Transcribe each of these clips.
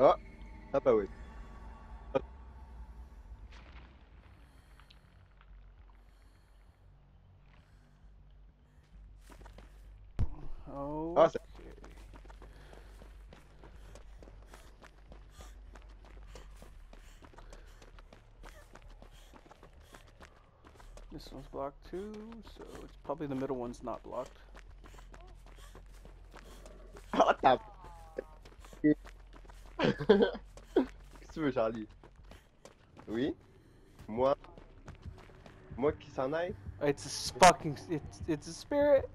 Ah, ah bah oui. Oh. Ah, This one's blocked too, so it's probably the middle one's not blocked. Ah, t'as... Qu'est-ce que tu veux, Charlie? Oui? Moi? Moi qui s'en aille? It's a fucking. It's it's a spirit.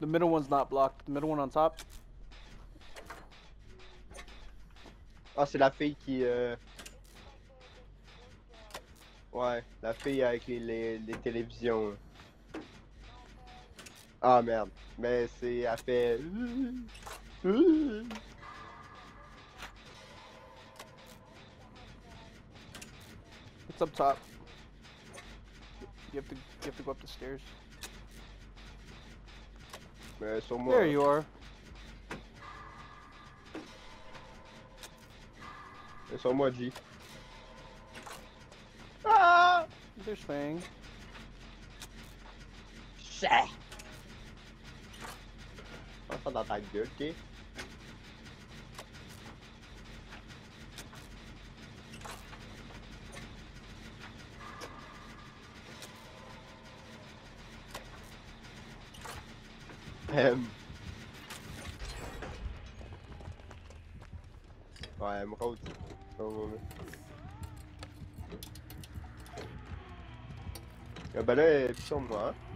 The middle one's not blocked. The middle one on top. Ah, c'est la fille qui... Euh... Ouais, la fille avec les, les, les télévisions. Ah, merde. Mais c'est... Elle fait... It's up top. You have to you have to go up the stairs. Mais sur moi... There you are. Mais sur moi, G. Ah! There's Feng. Chais! Ça dans ta gueule, ok? Ahem. Ouais, Emerald. Oh. Ah bah là, est moi, hein.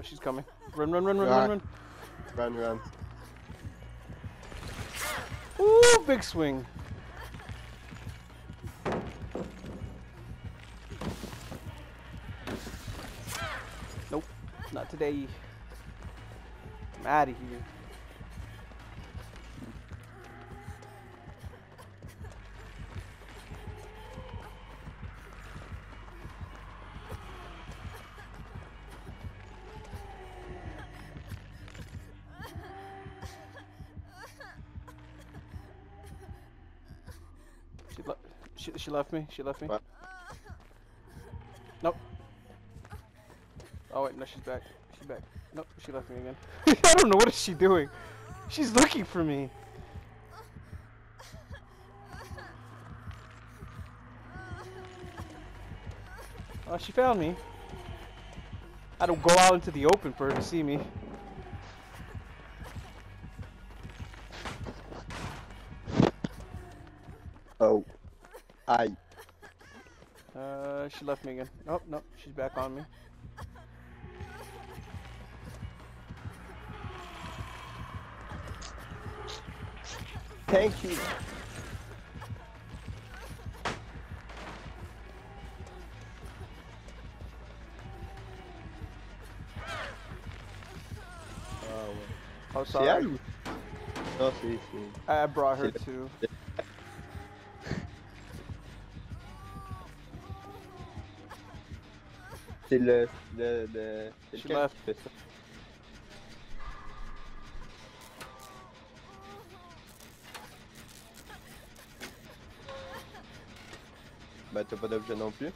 Oh, she's coming. Run, run, run, run, run, run. Run, run. Ooh, big swing. Nope, not today. I'm out of here. She, le- she, she left me. She left me. What? Nope. Oh wait, no, she's back. She's back. Nope, she left me again. I don't know what is she doing. She's looking for me. Oh, she found me. I don't go out into the open for her to see me. Aïe. Uh, she left me again. Nope, nope, she's back on me. Thank you. Oh, C'est sorry. Non, c'est... c'est- I brought her too. C'est le... le... le... C'est qui fait ça? Bah t'as pas d'objet non plus?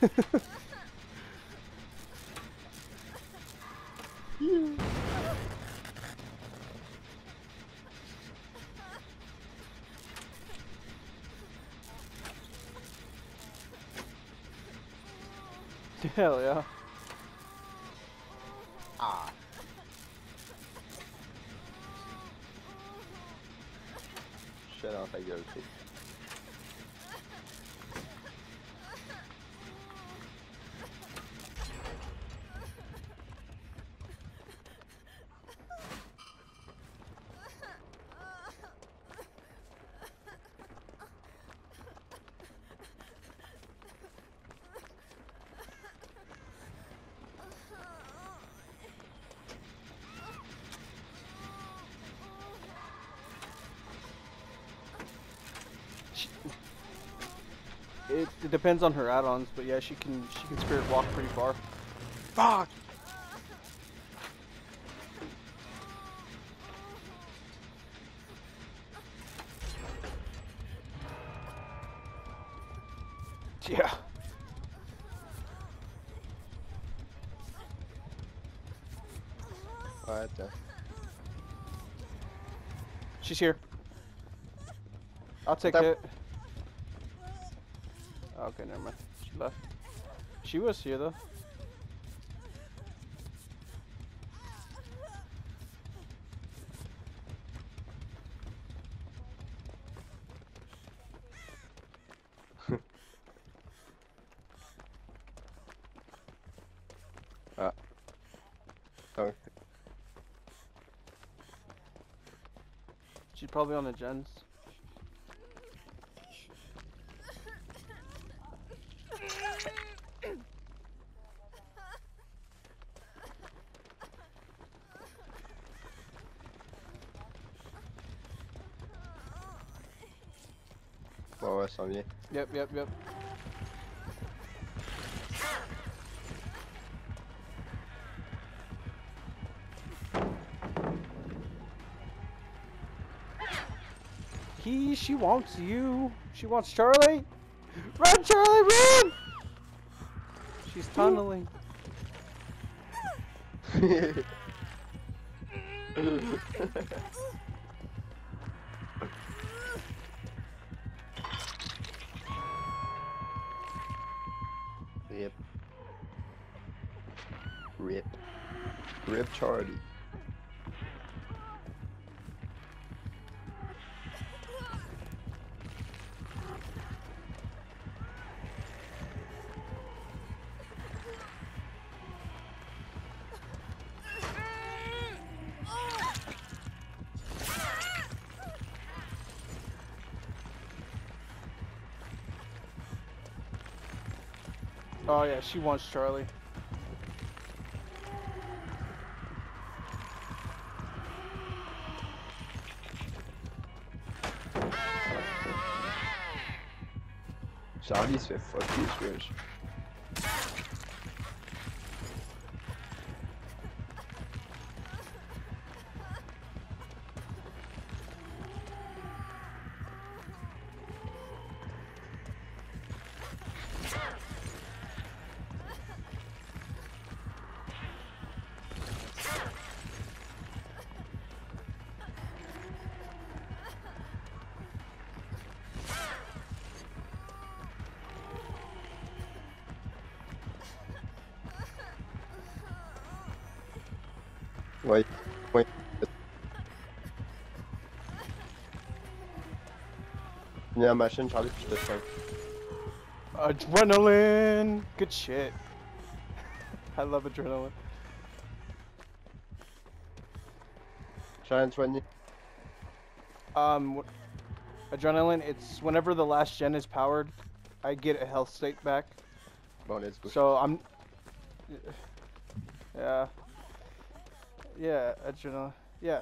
Hell yeah. Ah. Shut dans ta gueule, tu it, it depends on her add-ons, but yeah, she can she can spirit walk pretty far. Fuck. Yeah. Ouais, attends. She's here. I'll take it. Okay, never mind. She left. She was here though. Oh, She's probably on the gens. Ouais, ouais, ça s'en vient. Yep, yep, yep. He, she wants you. She wants Charlie. Run, Charlie, run! She's tunneling. Rip. Rip. Rip Charlie. Oh yeah, she wants Charlie. Charlie se fait fucker, wesh. Ouais, ouais. Viens à la machine, Charlie, puis je te soigne. Adrenaline! Good shit. I love adrenaline. Je suis en train de soigner. Um, adrenaline, it's whenever the last gen is powered, I get a health state back. Bon, let's go. So I'm. Yeah. Yeah, adrenaline. Yeah.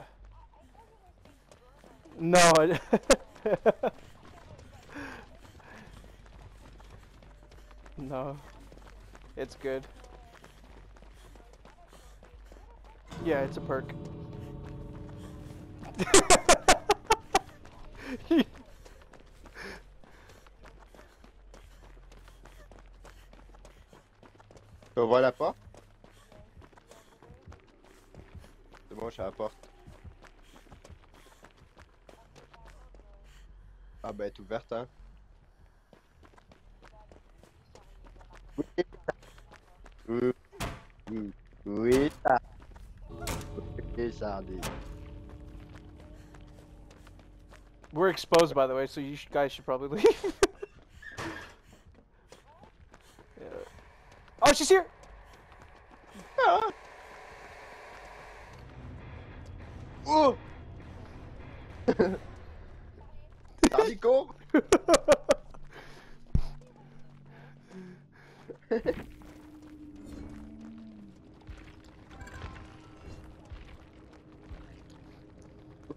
No. No. It's good. Yeah, it's a perk. Tu vas voir la porte? C'est bon, je suis à la porte. Ah ben, elle est ouverte, hein? Oui. Oui. Oui. Ça. Oui, Charlie. We're exposed, by the way, so you guys should probably leave. yeah. Oh, she's here! Ah! Oh! Cours!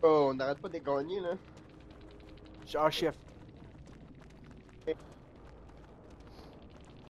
Oh, on n'arrête pas de gagner, là. she have